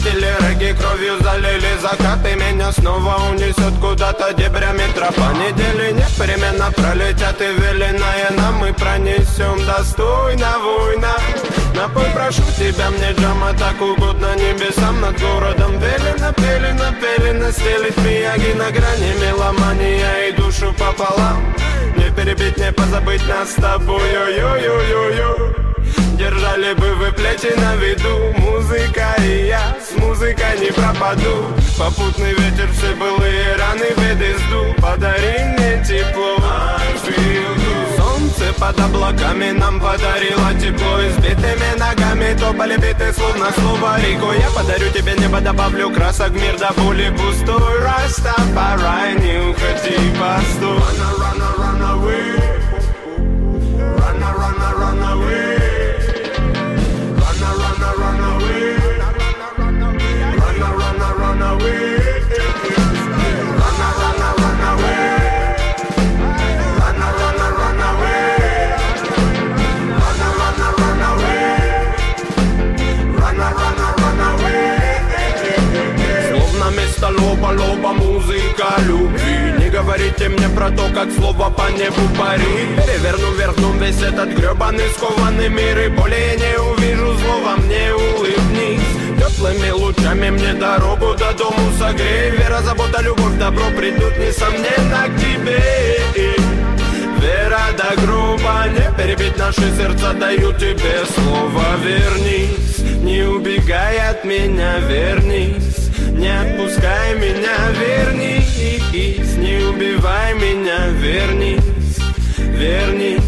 Охладили реки, кровью залили закаты Меня снова унесет куда-то дебрями тропа. Недели непременно пролетят и веленая нам Мы пронесем достойно война. Напой, прошу тебя, мне джама так угодно Небесам. Над городом велено, пелено, пелено Стелить мияги на грани. Меломания и душу пополам. Не перебить, не позабыть нас с тобой, ой-ой-ой-ой Держали бы вы плечи на пропаду Попутный ветер все былые раны беды сду Подари мне тепло. Солнце под облаками нам подарило тепло. Избитыми ногами топали биты словно слово Рико. Я подарю тебе небо, добавлю красок мир до боли пустой. Растафарай, не лоба музыка любви. Не говорите мне про то, как слово по небу парит. Переверну вверх дном весь этот гребаный скованный мир. И более не увижу злого, мне улыбнись. Теплыми лучами мне дорогу до дому согрей. Вера, забота, любовь, добро придут, несомненно, к тебе. Вера до гроба, не перебить наши сердца Даю тебе слово, вернись. Не убегай от меня, вернись Вернись, вернись.